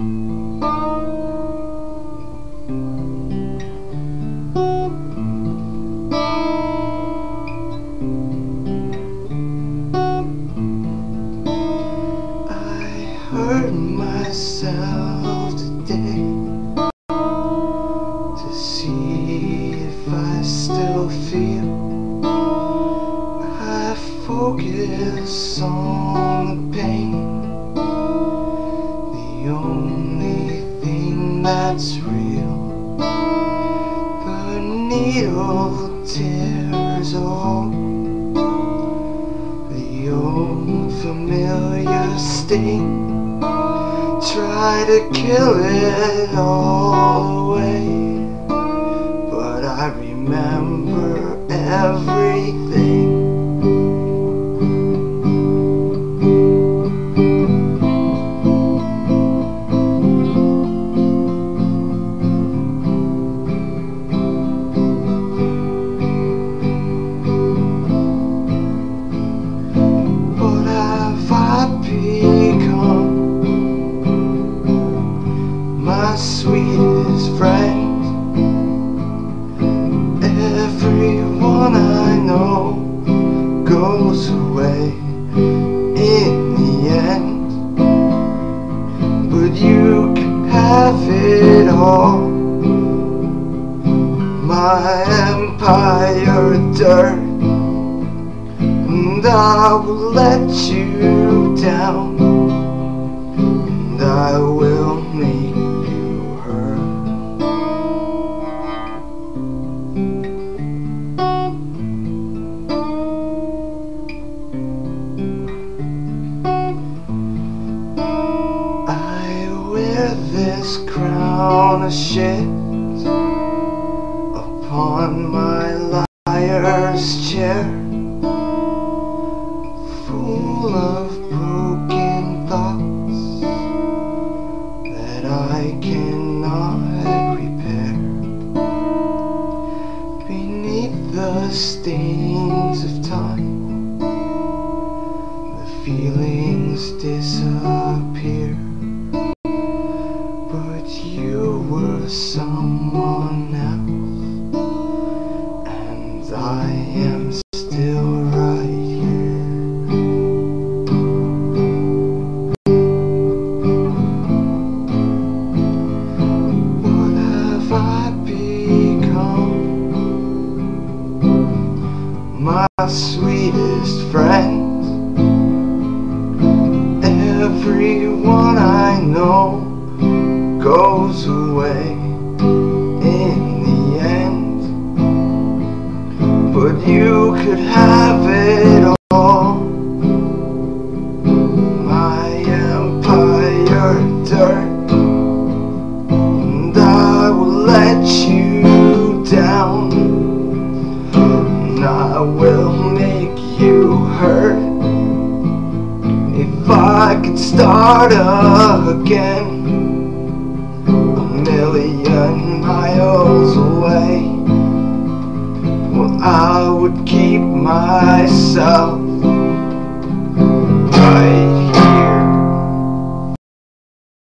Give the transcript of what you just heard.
I hurt myself today to see if I still feel. I focus on the pain, that's real. The needle tears all the old familiar sting. Try to kill it all away, My sweetest friend. Everyone I know goes away in the end. But you can have it all. My empire dirt and I will let you down, and I will this crown of shit upon my liar's chair full of broken thoughts that I cannot repair. Beneath the stains of time, the feelings My sweetest friend. Everyone I know goes away in the end. But you could have it all. Again, a million miles away, well, I would keep myself